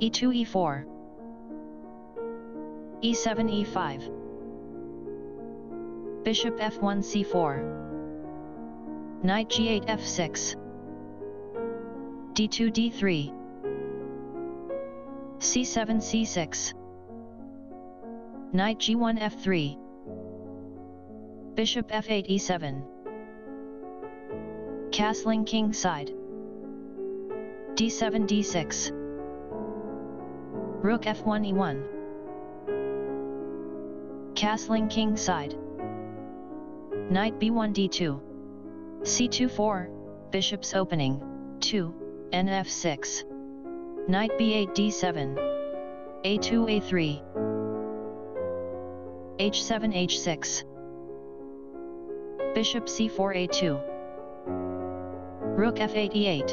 e2 e4 e7 e5 Bishop f1 c4 Knight g8 f6 d2 d3 c7 c6 Knight g1 f3 Bishop f8 e7 Castling king side. D7 d6 Rook f1 e1 Castling king side Knight b1 d2 c2 4 Bishops opening. 2 nf6 Knight b8 d7 a2 a3 h7 h6 Bishop c4 a2 Rook f8 e8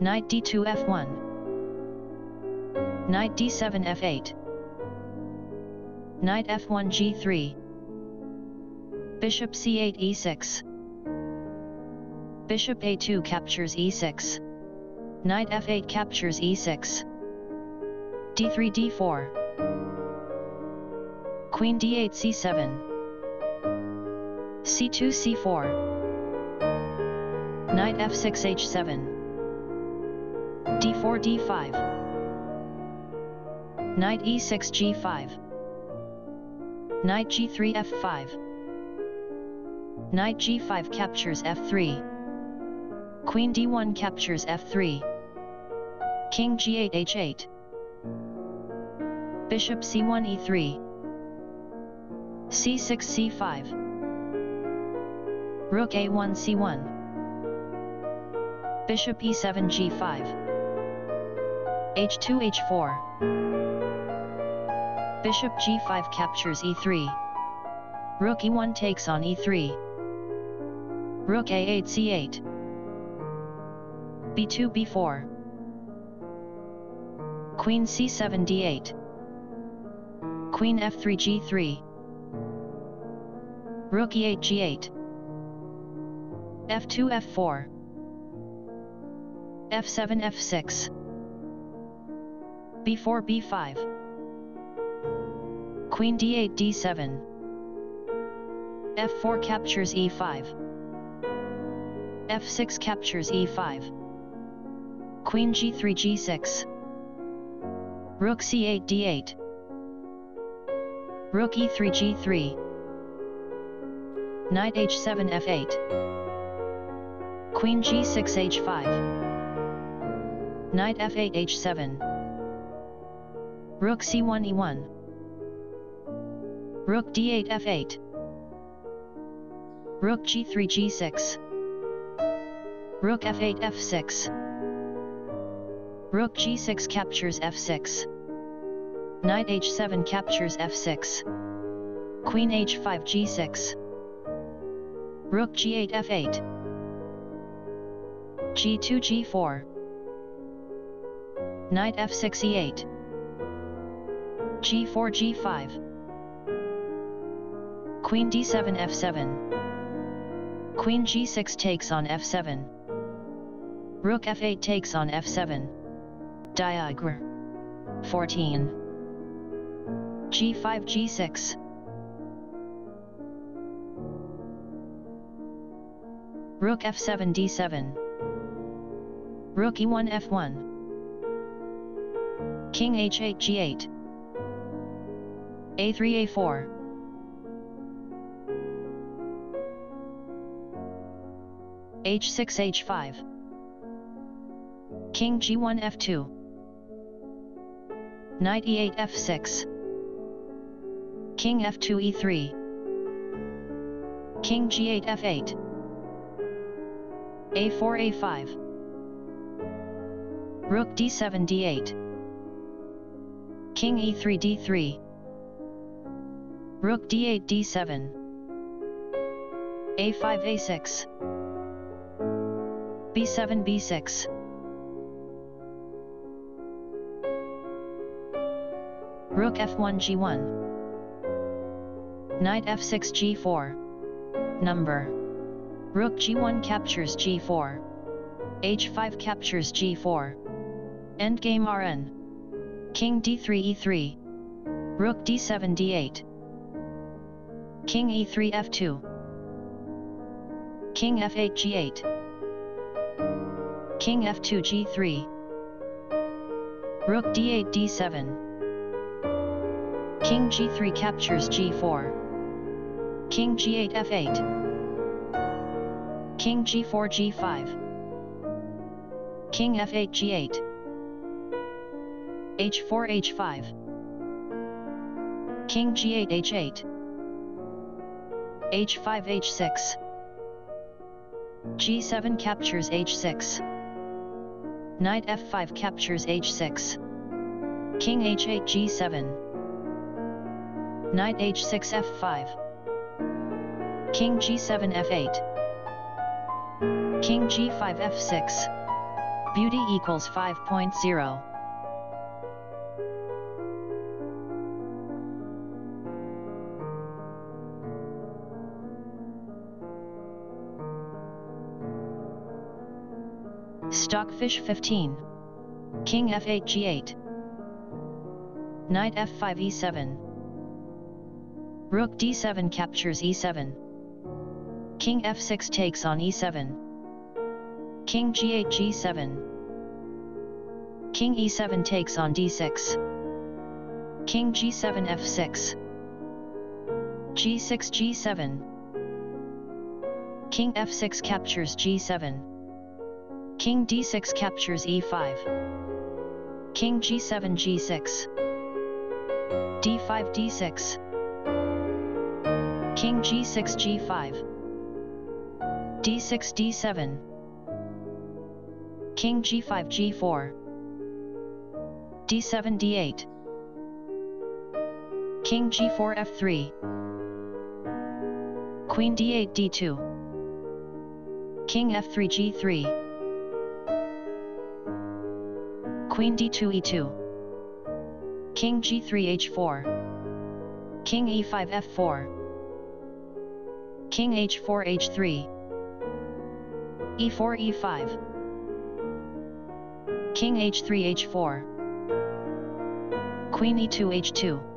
Knight d2 f1 Knight d7 f8 Knight f1 g3 Bishop c8 e6 Bishop a2 captures e6 Knight f8 captures e6 d3 d4 Queen d8 c7 c2 c4 Knight f6 h7 d4 d5 Knight e6 g5 Knight g3 f5 Knight g5 captures f3 Queen d1 captures f3 King g8 h8 Bishop c1 e3 c6 c5 Rook a1 c1 Bishop e7 g5 h2 h4 Bishop g5 captures e3 Rook e1 takes on e3 Rook a8 c8 b2 b4 Queen c7 d8 Queen f3 g3 Rook e8 g8 f2 f4 f7 f6 b4 b5 Queen d8 d7 f4 captures e5 f6 captures e5 Queen g3 g6 Rook c8 d8 Rook e3 g3 Knight h7 f8 Queen g6 h5 Knight f8 h7 Rook c1 e1 Rook d8 f8 Rook g3 g6 Rook f8 f6 Rook g6 captures f6 Knight h7 captures f6 Queen h5 g6 Rook g8 f8 g2 g4 Knight f6 e8 g4 g5 Queen d7 f7 Queen g6 takes on f7 Rook f8 takes on f7 Diagram 14 g5 g6 Rook f7 d7 Rook e1 f1 King h8 g8 a3 a4 h6 h5 King g1 f2 Knight e8 f6 King f2 e3 King g8 f8 a4 a5 Rook d7 d8 King e3 d3 Rook d8 d7 a5 a6 b7 b6 Rook f1 g1 Knight f6 g4 Number Rook g1 captures g4 h5 captures g4 Endgame Rn. King d3 e3. Rook d7 d8. King e3 f2. King f8 g8. King f2 g3. Rook d8 d7. King g3 captures g4. King g8 f8. King g4 g5. King f8 g8. h4 h5. King g8 h8. h5 h6. g7 captures h6. Knight f5 captures h6. King h8 g7. Knight h6 f5. King g7 f8. King g5 f6. Beauty equals 5.0. Stockfish 15. King f8 g8. Knight f5 e7. Rook d7 captures e7. King f6 takes on e7. King g8 g7. King e7 takes on d6. King g7 f6. g6 g7. King f6 captures g7. King d6 captures e5. King g7 g6. d5 d6. King g6 g5. d6 d7. King g5 g4. d7 d8. King g4 f3. Queen d8 d2. King f3 g3. Queen d2 e2. King g3 h4. King e5 f4. King h4 h3. e4 e5. King h3 h4. Queen e2 h2.